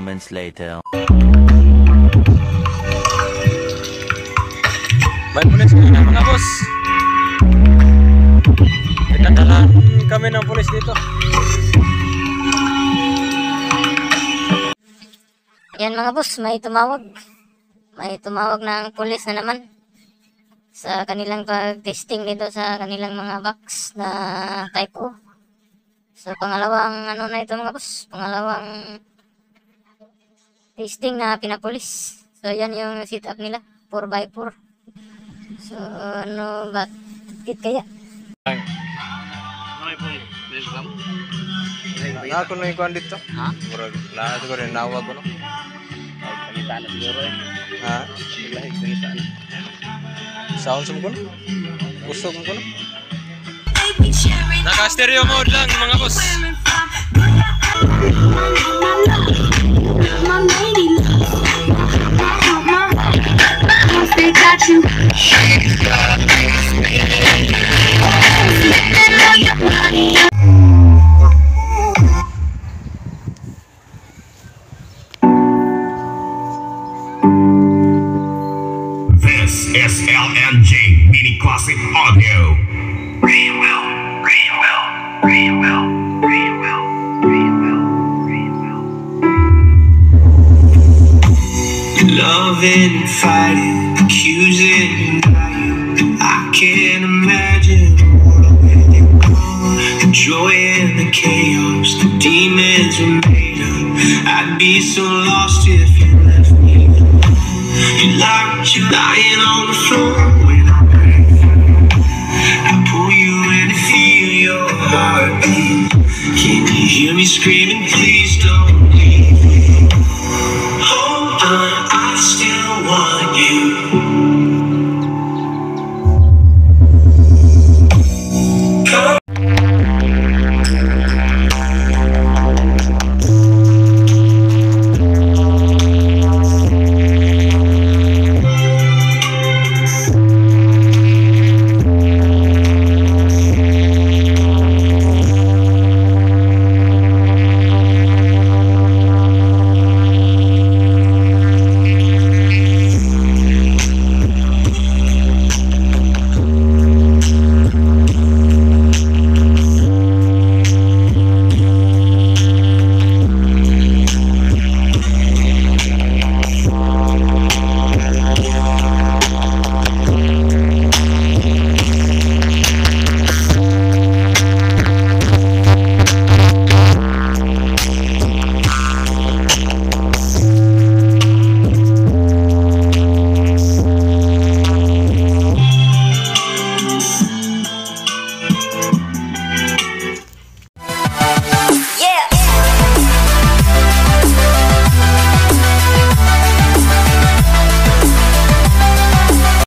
minutes later. May pulis na mga boss. Nagdadalan kami ng pulis dito. Yan mga boss, may tumawag. May tumawag ng pulis na naman sa kanilang pag-testing dito sa kanilang mga box na type O. So pangalawang ano na ito mga boss, pangalawang testing na pinapulis. So, yan yung sit-up nila. 4x4. So, ano ba? Kit kaya? నాకు నువ్వు ఇంకో అందిస్తా నాది కూడా నా అవ్వకును sounds అమ్ముకును బుస్ అమ్ముకును Naka stereo mode lang mga boss This is LNG Mini Classic Audio. Rainwell, Rainwell, Rainwell, Rainwell, Rainwell, Rainwell. Loving and fighting, accusing and. I can't imagine. The joy and the chaos, the demons were made of. I'd be so lost if you left me. You locked you lying on the floor when I break. I pull you in to feel your heartbeat. Can you hear me screaming? Please don't leave me. Hold on, I still want you.